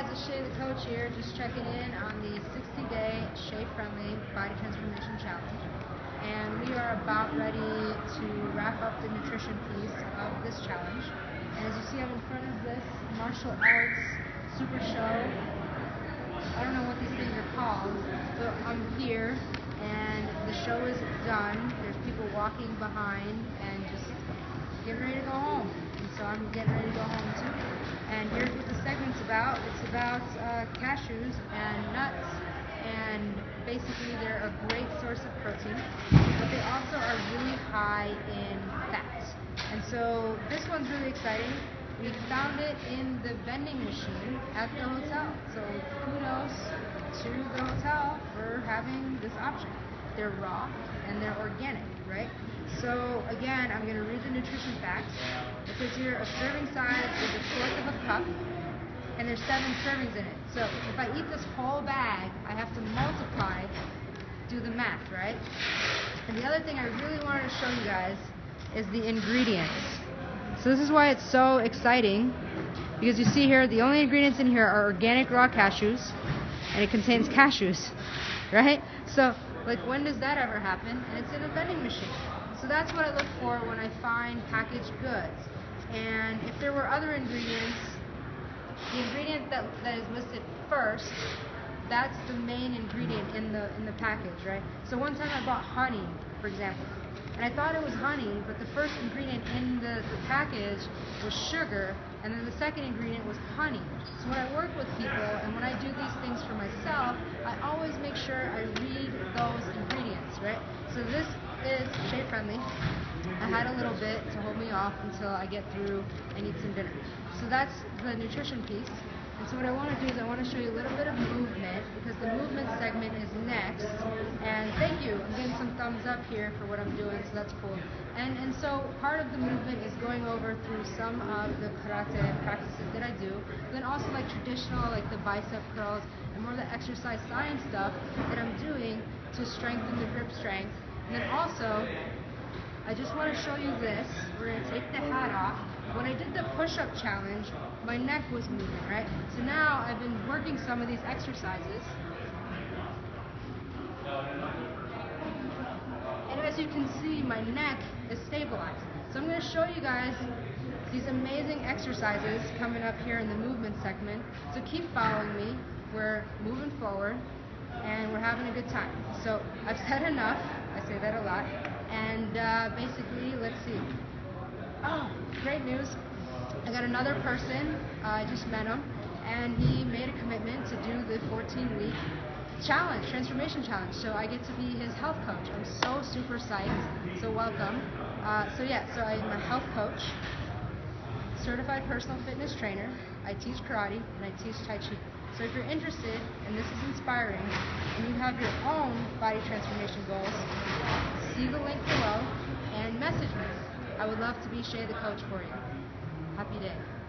guys, it's Shay the coach here, just checking in on the 60-day Shay Friendly Body Transformation Challenge. And we are about ready to wrap up the nutrition piece of this challenge. And as you see, I'm in front of this martial arts super show. I don't know what these things are called, but I'm here and the show is done. There's people walking behind and just getting ready to go home. And so I'm getting ready to go home too. And here's what the segment's about. It's about uh, cashews and nuts. And basically they're a great source of protein, but they also are really high in fat. And so this one's really exciting. We found it in the vending machine at the hotel. So kudos to the hotel for having this option. They're raw and they're organic, right? So again, I'm going to read the nutrition facts. It says here a serving size is a fourth of a cup and there's seven servings in it. So if I eat this whole bag, I have to multiply, do the math, right? And the other thing I really wanted to show you guys is the ingredients. So this is why it's so exciting because you see here the only ingredients in here are organic raw cashews and it contains cashews, right? So like when does that ever happen? And it's in a vending machine. So that's what I look for when I find packaged goods. And if there were other ingredients, the ingredient that, that is listed first, that's the main ingredient in the in the package, right? So one time I bought honey, for example, and I thought it was honey, but the first ingredient in the, the package was sugar, and then the second ingredient was honey. So when I work with people and when I do these things for myself, I always make sure I read those ingredients, right? So this is Shay friendly. I had a little bit to hold me off until I get through and eat some dinner. So that's the nutrition piece. And so what I want to do is I want to show you a little bit of movement because the movement segment is next. And thank you. I'm getting some thumbs up here for what I'm doing, so that's cool. And and so part of the movement is going over through some of the karate practices that I do. Then also like traditional, like the bicep curls and more of the exercise science stuff that I'm doing to strengthen the grip strength. And then also, I just want to show you this. We're to take the hat off when I did the push-up challenge, my neck was moving, right? So now I've been working some of these exercises. You can see, my neck is stabilized. So I'm going to show you guys these amazing exercises coming up here in the movement segment. So keep following me. We're moving forward and we're having a good time. So I've said enough. I say that a lot. And uh, basically, let's see. Oh, great news. I got another person, uh, I just met him, and he made a commitment to do the 14 week challenge, transformation challenge. So I get to be his health coach. I'm so super psyched. So welcome. Uh, so yeah, so I'm a health coach, certified personal fitness trainer. I teach karate and I teach Tai Chi. So if you're interested and this is inspiring and you have your own body transformation goals, see the link below and message me. I would love to be Shay the coach for you. Happy day.